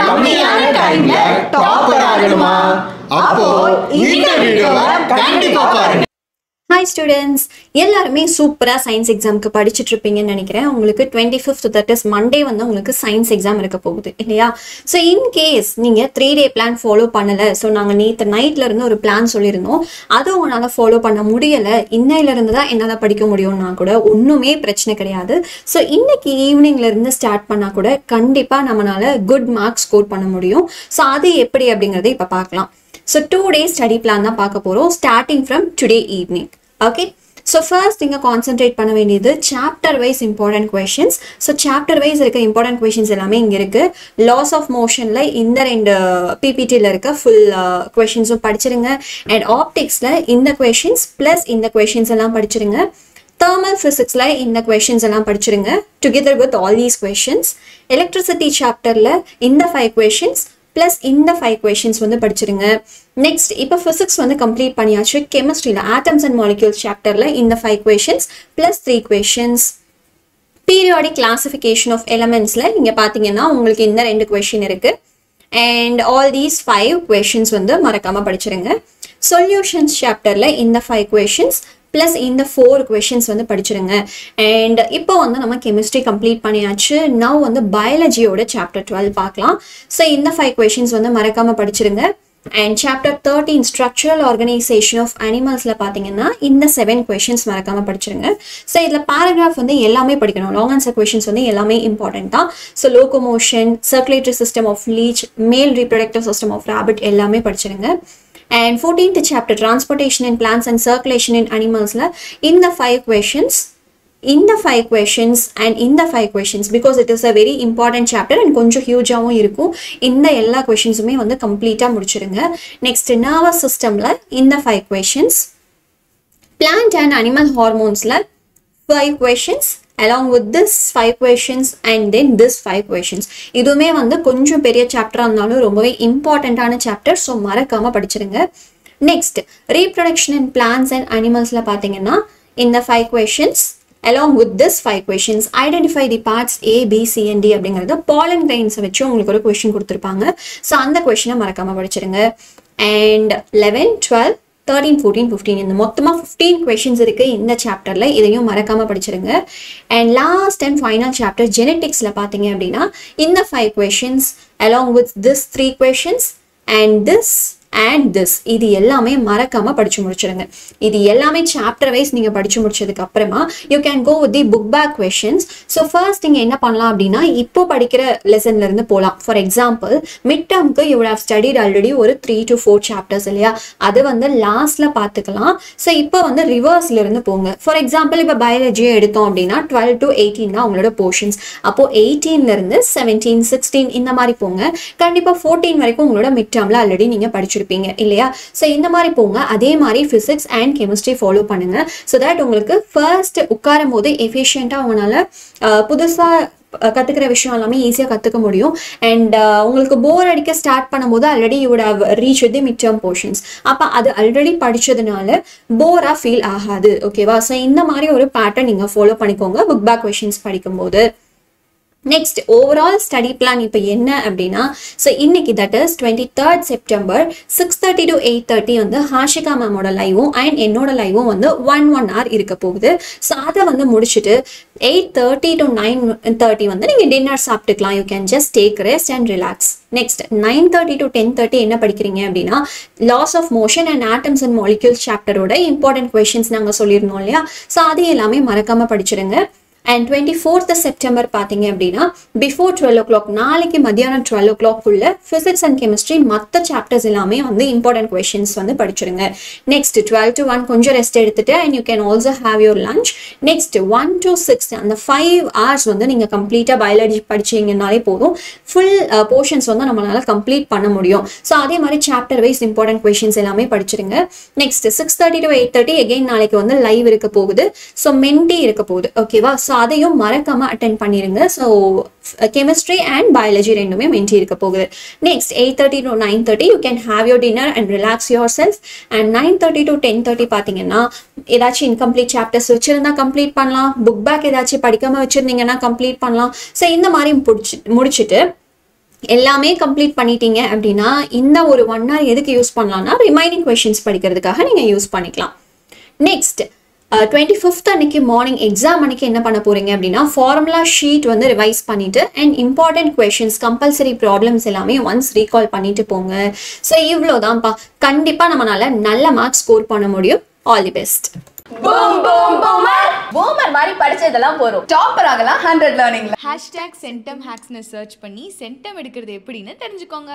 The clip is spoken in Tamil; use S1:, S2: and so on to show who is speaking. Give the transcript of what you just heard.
S1: கம்மியான டைம்ல டாப்பர் ஆகணுமா? அப்போ இந்த வீடியோவை கண்டிப்பா பாருங்க.
S2: ஹாய் ஸ்டூடெண்ட்ஸ் எல்லாருமே சூப்பராக சயின்ஸ் எக்ஸாமுக்கு படிச்சுட்டு இருப்பீங்கன்னு நினைக்கிறேன். உங்களுக்கு twenty fifth that is Monday வந்து உங்களுக்கு சயின்ஸ் எக்ஸாம் இருக்க போகுது இல்லையா? ஸோ இன்கேஸ் நீங்கள் த்ரீ டே பிளான் ஃபாலோ பண்ணலை ஸோ நாங்கள் நேற்று நைட்ல இருந்து ஒரு பிளான் சொல்லியிருந்தோம். அதை உங்களால் ஃபாலோ பண்ண முடியலை. இன்னையிலேருந்து தான் என்னால் படிக்க முடியும்னா கூட ஒன்றுமே பிரச்சனை கிடையாது. ஸோ இன்னைக்கு ஈவினிங்ல இருந்து ஸ்டார்ட் பண்ணால் கூட கண்டிப்பாக நம்மளால் குட் மார்க்ஸ் ஸ்கோர் பண்ண முடியும். ஸோ அது எப்படி அப்படிங்கிறத இப்போ பார்க்கலாம். So two days study plan தான் பார்க்க போகிறோம் starting from today evening okay so first நீங்கள் கான்சென்ட்ரேட் பண்ண வேண்டியது chapter wise important questions so chapter wise இருக்க இம்பார்ட்டன்ட் கொஷின்ஸ் எல்லாமே இங்கே இருக்குது லாஸ் ஆஃப் மோஷனில் இந்த ரெண்டு பிபிடியில் இருக்க ஃபுல் கொஷின்ஸும் uh, படிச்சிருங்க. அண்ட் ஆப்டிக்ஸில் இந்த கொஷின்ஸ் ப்ளஸ் இந்த கொஷின்ஸ் எல்லாம் படிச்சிருங்க. தெர்மல் ஃபிசிக்ஸில் இந்த கொஷின்ஸ் எல்லாம் படிச்சிருங்க. Together with all these questions electricity சாப்டரில் இந்த ஃபைவ் கொஷின்ஸ் ப்ளஸ் இந்த ஃபைவ் கொஷின்ஸ் வந்து படிச்சிருங்க. நெக்ஸ்ட் இப்போ ஃபிசிக்ஸ் வந்து கம்ப்ளீட் பண்ணியாச்சு. கெமிஸ்ட்ரியில் ஆட்டம்ஸ் அண்ட் மாலிக்யூல்ஸ் சாப்டரில் இந்த five questions plus three questions periodic classification of எலமெண்ட்ஸில் இங்கே பார்த்தீங்கன்னா உங்களுக்கு இந்த ரெண்டு கொஷின் இருக்குது and all these five questions வந்து மறக்காமல் படிச்சிருங்க. சொல்யூஷன்ஸ் சாப்டரில் இந்த ஃபைவ் கொஷின்ஸ் ப்ளஸ் இந்த ஃபோர் கொஷின்ஸ் வந்து படிச்சிருங்க. அண்ட் இப்போ வந்து நம்ம கெமிஸ்ட்ரி கம்ப்ளீட் பண்ணியாச்சு. நவ் வந்து பயாலஜியோட சாப்டர் டுவெல் பார்க்கலாம். ஸோ இந்த ஃபைவ் கொஷின்ஸ் வந்து மறக்காமல் படிச்சிருங்க. And chapter thirteen structural organisation of அனிமல்ஸில் பார்த்தீங்கன்னா இந்த செவன் கொஷின்ஸ் மறக்காமல் படிச்சிருங்க. ஸோ இதில் பேராகிராஃப் வந்து எல்லாமே படிக்கணும். லாங் ஆன்சர் கொஷின்ஸ் வந்து எல்லாமே இம்பார்ட்டன்ட் தான். So locomotion circulatory system of leech male reproductive system of rabbit எல்லாமே படிச்சிருங்க. And fourteenth chapter transportation in plants and circulation in அனிமல்ஸில் இந்த ஃபைவ் கொஷின்ஸ் இந்த ஃபைவ் கொஷின்ஸ் அண்ட் இந்த five questions because it is a very important chapter and கொஞ்சம் ஹியூஜாகவும் இருக்கும். இந்த எல்லா கொஷின்ஸுமே வந்து கம்ப்ளீட்டாக முடிச்சிருங்க. நெக்ஸ்ட் நர்வஸ் சிஸ்டமில் இந்த five questions plant and animal ஹார்மோன்ஸில் five questions along with this five questions and then this five questions இதுவுமே வந்து கொஞ்சம் பெரிய சாப்டராக இருந்தாலும் ரொம்பவே இம்பார்ட்டண்ட்டான சாப்டர் ஸோ மறக்காமல் படிச்சிருங்க. Next reproduction in plants and அனிமல்ஸில் பார்த்தீங்கன்னா இந்த five questions along with this five questions identify the parts A B அப்படிங்கிறது பாலன் கிரைன்ஸை வச்சு உங்களுக்கு ஒரு கொஷின் கொடுத்துருப்பாங்க. ஸோ அந்த கொஷினை மறக்காமல் படிச்சிருங்க. And eleven twelve thirteen fourteen fifteen இந்த மொத்தமாக ஃபிஃப்டீன் கொஷின்ஸ் இருக்கு இந்த சாப்டரில் இதையும் மறக்காமல் படிச்சிருங்க. And last and final chapter ஜெனட்டிக்ஸில் பார்த்தீங்க அப்படின்னா இந்த five questions along with this three questions and this and this இது எல்லாமே மறக்காம படிச்சு முடிச்சிருங்க. இது எல்லாமே சாப்டர் வைஸ் நீங்க படிச்சு முடிச்சதுக்கு அப்புறமா you can go with the book back questions so first நீங்க என்ன பண்ணலாம் அப்படின்னா இப்போ படிக்கிற லெசன்ல இருந்து போகலாம் ஃபார் எக்ஸாம்பிள் மிட் டேர்ம்க்கு யூ ஹவ் ஸ்டடிட் ஆல்ரெடி ஒரு த்ரீ டு ஃபோர் சாப்டர்ஸ் இல்லையா? அது வந்து லாஸ்ட்ல பார்த்துக்கலாம். ஸோ இப்போ வந்து ரிவர்ஸ்ல இருந்து போங்க. ஃபார் எக்ஸாம்பிள் இப்போ பயாலஜியை எடுத்தோம் அப்படின்னா டுவெல் டு எயிட்டீன் தான் உங்களோட போர்ஷன்ஸ் அப்போ எயிட்டீன்ல இருந்து செவன்டீன் சிக்ஸ்டீன் இந்த மாதிரி போங்க. கண்டிப்பா ஃபோர்டீன் வரைக்கும் உங்களோட மிட் டேர்ம்ல ஆல்ரெடி நீங்க படிச்சிருப்பீங்க இல்லையா? ஸோ இந்த மாதிரி போங்க. அதே மாதிரி ஃபிசிக்ஸ் அண்ட் கெமிஸ்ட்ரி ஃபாலோ பண்ணுங்க. ஸோ தட் உங்களுக்கு ஃபர்ஸ்ட் உட்காரும் போது எஃபிஷியண்ட்டாக உங்களால் புதுசாக கற்றுக்கிற விஷயம் எல்லாமே ஈஸியாக கற்றுக்க முடியும். அண்ட் உங்களுக்கு போர் அடிக்க ஸ்டார்ட் பண்ணும்போது already you'd have reach the mid term portions அப்போ அது ஆல்ரெடி படித்ததுனால போராக ஃபீல் ஆகாது. ஓகேவா ஸோ இந்த மாதிரி ஒரு பேட்டர்ன் நீங்கள் ஃபாலோ பண்ணிக்கோங்க. புக் பேக் கொஷின்ஸ் படிக்கும்போது. நெக்ஸ்ட் ஓவரால் ஸ்டடி பிளான் இப்போ என்ன அப்படின்னா ஸோ இன்னைக்கு that is twenty third September six thirty to eight thirty வந்து ஹாஷிகா மேமோட லைவும் அண்ட் என்னோட லைவும் வந்து ஒன் ஒன் ஹவர் இருக்க போகுது. ஸோ அதை வந்து முடிச்சுட்டு eight thirty to nine thirty வந்து நீங்கள் டின்னர் சாப்பிட்டுக்கலாம். You can just take rest and relax next nine thirty to ten thirty என்ன படிக்கிறீங்க அப்படின்னா laws of motion and atoms and molecules சாப்டரோட important questions நாங்கள் சொல்லியிருந்தோம் இல்லையா? ஸோ அது எல்லாமே மறக்காமல் படிச்சிருங்க. அண்ட் டுவெண்ட்டி ஃபோர்த் செப்டம்பர் பார்த்தீங்க அப்படின்னா பிஃபோர் டுவெல் ஓ கிளாக் நாளைக்கு மத்தியானம் டுவெல் ஓ கிளாக்குள்ள ஃபிசிக்ஸ் அண்ட் கெமிஸ்ட்ரி மற்ற சாப்டர்ஸ் எல்லாமே வந்து இம்பார்ட்டன்ட் கொஷின்ஸ் வந்து படிச்சிருங்க. நெக்ஸ்ட் டுவெல் டு ஒன் கொஞ்சம் ரெஸ்ட் எடுத்துட்டு and you can also have your lunch next one to six அந்த ஃபைவ் ஹவர்ஸ் வந்து நீங்கள் கம்ப்ளீட்டாக பயாலஜி படிச்சீங்கன்னாலே போதும். ஃபுல் போர்ஷன்ஸ் uh, வந்து நம்மளால கம்ப்ளீட் பண்ண முடியும். ஸோ அதே மாதிரி சாப்டர் வைஸ் இம்பார்ட்டன்ட் கொஷின்ஸ் எல்லாமே படிச்சிருங்க. Next six thirty to eight thirty again நாளைக்கு வந்து லைவ் இருக்க போகுது. ஸோ மென்டி இருக்க போகுது. ஓகேவா ஸோ ஸோ அதையும் மறக்காமல் அட்டென்ட் பண்ணிடுங்க ஸோ கெமிஸ்ட்ரி அண்ட் பயாலஜி ரெண்டுமே மென்டி இருக்க போகுது. Next eight thirty to nine thirty you can have your dinner and relax yourself and nine thirty to ten thirty பார்த்தீங்கன்னா ஏதாச்சும் இன்கம்ப்ளீட் சாப்டர்ஸ் வச்சுருந்தா கம்ப்ளீட் பண்ணலாம். புக் பேக் ஏதாச்சும் படிக்காமல் வச்சிருந்தீங்கன்னா கம்ப்ளீட் பண்ணலாம். ஸோ இந்த மாதிரி முடிச்சு முடிச்சுட்டு எல்லாமே கம்ப்ளீட் பண்ணிட்டீங்க அப்படின்னா இந்த ஒரு ஒன் ஹவர் எதுக்கு யூஸ் பண்ணலாம்னா ரிமைனிங் கொஷின்ஸ் படிக்கிறதுக்காக நீங்கள் யூஸ் பண்ணிக்கலாம். நெக்ஸ்ட் டுவெண்ட்டி ஃபிஃப்த் அன்னைக்கு மார்னிங் எக்ஸாம் அன்னைக்கு என்ன பண்ண போறீங்க அப்படின்னா ஃபார்முலா ஷீட் வந்து ரிவைஸ் பண்ணிட்டு and important questions compulsory problems எல்லாமே ஒன்ஸ் ரீகால் பண்ணிட்டு போங்க. ஸோ இவ்வளோதான்ப்பா. கண்டிப்பாக நம்மளால நல்ல மார்க்ஸ் ஸ்கோர் பண்ண முடியும். ஆல் தி பெஸ்ட்
S3: பூமர் மாதிரி படிச்சதெல்லாம் போறோம். டாப்பர் ஆகலாம் ஹண்ட்ரட் லேர்னிங்ல
S4: ஹேஷ்டேக் சென்டம் ஹேக்ஸ்னு சர்ச் பண்ணி சென்டம் எடுக்கிறது எப்படின்னு தெரிஞ்சுக்கோங்க.